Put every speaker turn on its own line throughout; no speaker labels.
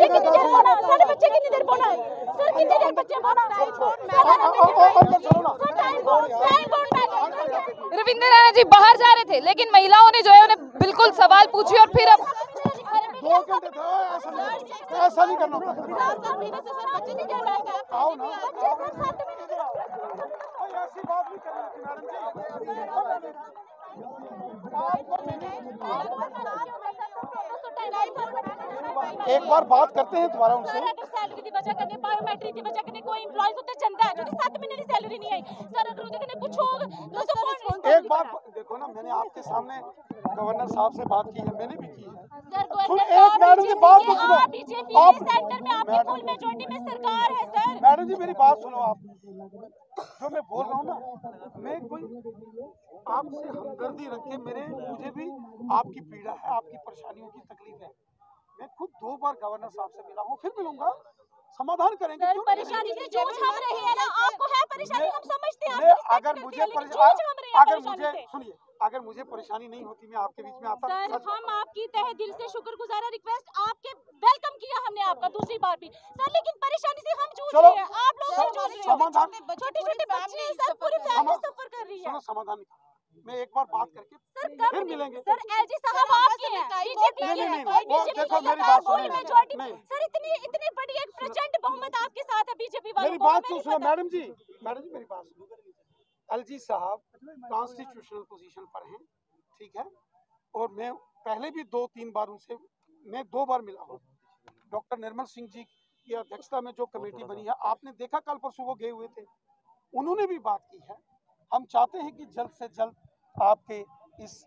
बच्चे कितनी देर पढ़ा सारे बच्चे कितनी देर पढ़ा सर कितनी देर बच्चे बोर्ड
रविंद्र राणा जी बाहर जा रहे थे लेकिन महिलाओं ने जो है उन्हें बिल्कुल सवाल पूछे और फिर अब
दो घंटे था ऐसा नहीं ऐसा नहीं करना होता
सात महीने से सर बच्चे नहीं दे रहे
आओ ना।
बच्चे सर सात महीने
कोई ऐसी बात नहीं करनी मैडम जी। एक बार बात करते हैं दोबारा उनसे। एक बार देखो ना मैंने आपके सामने गवर्नर साहब से बात की है मैंने भी की है।
सर
एक मैडम जी बात तो सुनो। आप
आप सेंटर में आपकी फुल मेजॉरिटी सरकार है सर।
मैडम जी मेरी बात सुनो आप। जो मैं बोल रहा हूँ ना मैं कोई आपसे हमदर्दी रखे मेरे मुझे भी आपकी पीड़ा है आपकी परेशानियों की तकलीफ़ है। मैं खुद दो बार गवर्नर साहब से मिला हूँ फिर मिलूँगा। समाधान करेंगे
सर
क्यों
परेशानी से जूझ हम रहे हैं ना आपको है परेशानी हम समझते हैं
अगर मुझे
हैं, हैं
अगर
परेशानी
मुझे सुनिए अगर मुझे परेशानी नहीं होती मैं आपके बीच में आता
सर हम आपकी तहे दिल से शुक्रगुजार है रिक्वेस्ट आपके वेलकम किया हमने आपका दूसरी बार भी। सर लेकिन परेशानी से हम जूझ रहे हैं आप लोग
समाधान-
छोटे छोटे बच्चे हैं, सर पूरी फैमिली सफ़र कर रही है।
समाधान निकालो। मैं एक बार बात करके
सर कब
फिर मिलेंगे।
सर एलजी साहब आपके हैं। बीजेपी के हैं
नहीं, देखो मेरी बात।
मेजॉरिटी सर इतनी इतनी बड़ी एक प्रचंड बहुमत आपके साथ है बीजेपी वालों
मेरी बात तो सुनो मैडम जी। मैडम जी मेरी बात सुनो। एलजी साहब कॉन्स्टिट्यूशनल पोजीशन पर हैं ठीक है? और मैं पहले भी दो तीन बार उनसे मैं दो बार मिला हूँ। डॉक्टर निर्मल सिंह जी की अध्यक्षता में जो कमेटी बनी है आपने देखा कल परसों वो गए हुए थे। उन्होंने भी बात की है। हम चाहते हैं कि जल्द से जल्द आपके इस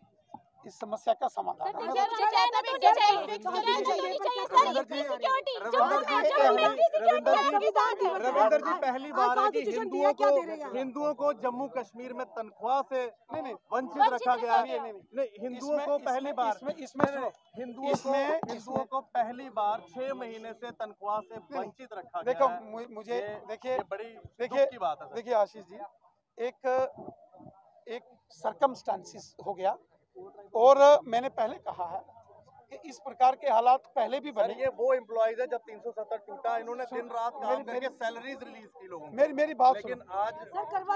इस समस्या का समाधान हो।
तो में में है
रविंदर जी पहली बार है कि हिंदुओं को
दे रहे हैं?
हिंदुओं को जम्मू कश्मीर में तनख्वाह से
नहीं नहीं
वंचित रखा गया है नहीं हिंदुओं को पहली बार
इसमें
हिंदुओं को
इसमें-
हिंदुओं को पहली बार छह महीने से तनख्वाह से वंचित रखा
देखो
गया है
मुझे देखिए
बड़ी
देखिए
बात है।
देखिए आशीष जी एक एक सरकमस्टांसिस हो गया। और मैंने पहले कहा है कि इस प्रकार के हालात पहले भी बने।
ये वो एम्प्लॉयज़ है जब 370 टूटा इन्होंने दिन रात काम
मेरी-
करके सैलरीज रिलीज़ की लोगों
मेरी मेरी बात
लेकिन आज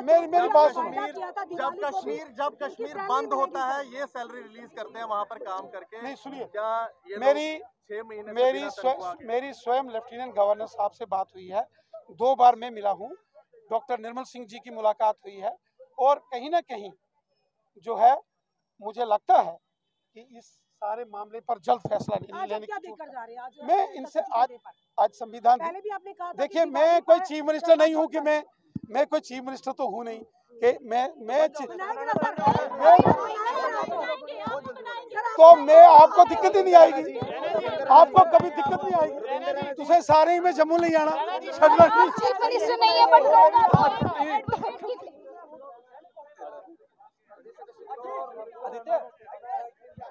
मेरी- मेरी बात
का
सुनो।
वादा किया था
जब कश्मीर जब कश्मीर बंद होता है ये सैलरी रिलीज़ करते हैं वहाँ पर काम करके।
नहीं सुनिए।
क्या
मेरी
छह महीने
मेरी मेरी स्वयं लेफ्टिनेंट गवर्नर साहब से बात हुई है। दो बार मैं मिला हूँ। डॉक्टर निर्मल सिंह जी की मुलाकात हुई है और कहीं ना कहीं जो है मुझे लगता है कि इस सारे मामले पर जल्द फैसला
आज
लेने की
जा रहे हैं? आज
मैं इनसे आज आज संविधान
पहले भी आपने कहा
देखिए मैं कोई चीफ मिनिस्टर नहीं हूँ कि मैं मैं कोई चीफ मिनिस्टर तो हूँ नहीं कि मैं मैं
आप।
तो मैं आपको दिक्कत ही नहीं आएगी। आपको कभी दिक्कत नहीं आएगी? तुझे सारे ही में जम्मू नहीं। आना
है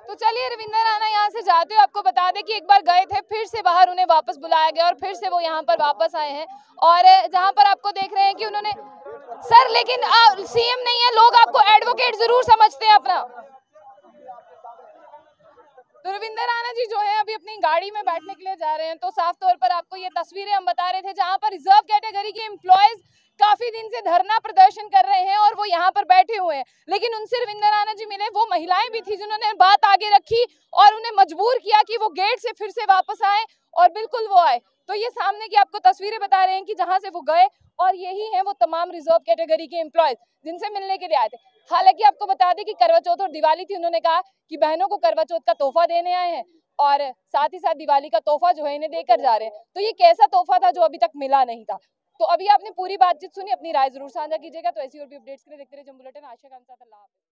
तो चलिए रविंदर राणा यहाँ से जाते हुए आपको बता दें कि एक बार गए थे फिर से बाहर उन्हें वापस बुलाया गया और फिर से वो यहाँ पर वापस आए हैं। और जहाँ पर आपको देख रहे हैं कि उन्होंने सर लेकिन सीएम नहीं है लोग आपको एडवोकेट ज़रूर समझते हैं अपना। तो रविंद्र राणा जी जो है अपनी गाड़ी में बैठने के लिए जा रहे हैं तो साफ़ तौर पर आपको ये तस्वीरें हम बता रहे थे जहाँ पर रिज़र्व कैटेगरी के एम्प्लॉयज़ काफ़ी दिन से धरना प्रदर्शन कर रहे हैं और वो यहाँ पर बैठे हुए हैं। लेकिन उनसे रविंद्र राणा जी मिले, वो महिलाएँ भी थी जिन्होंने बात आगे रखी और उन्हें मजबूर किया कि वो गेट से फिर से वापस आए और बिल्कुल वो आए। तो ये सामने की आपको तस्वीरें बता रहे हैं कि जहाँ से वो गए और यही हैं वो तमाम रिज़र्व कैटेगरी के एम्प्लॉयज़ जिनसे मिलने के लिए आए थे। हालाँकि आपको बता दें कि करवा चौथ और दिवाली थी, उन्होंने कहा कि बहनों को करवा चौथ का तोहफा देने आए हैं। और साथ ही साथ दिवाली का तोहफा जो है इन्हें देकर जा रहे हैं। तो ये कैसा तोहफा था जो अभी तक मिला नहीं था? तो अभी आपने पूरी बातचीत सुनी, अपनी राय ज़रूर साझा कीजिएगा। तो ऐसी और भी अपडेट्स के लिए देखते रहिए जम्मू बुलेटिन आशा का।